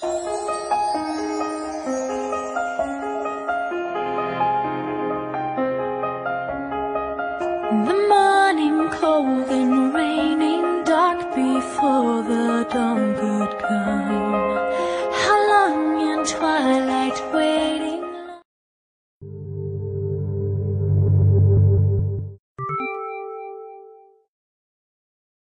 The morning cold and raining dark before the dawn could come.